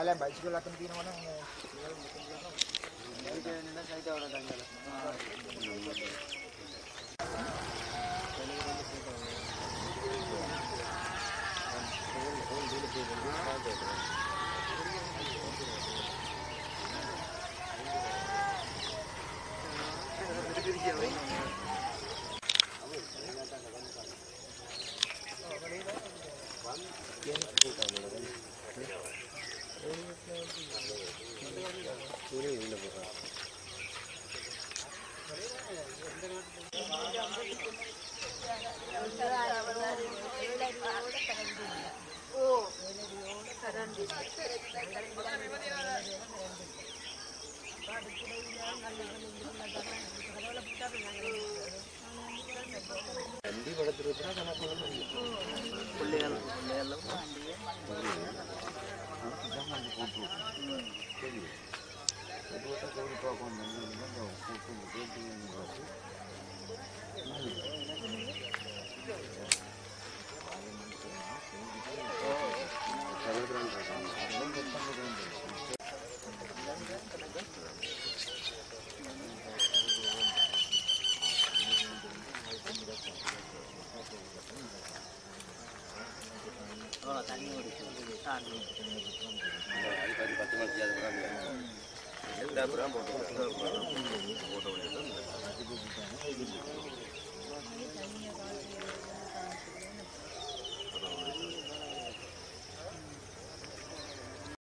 alam ba siguro lahat ng. சூரியன் வெளியில் போகிறான் நந்தி படத்திருக்கிறா தண்ணி ஓடிச்சு போட்டு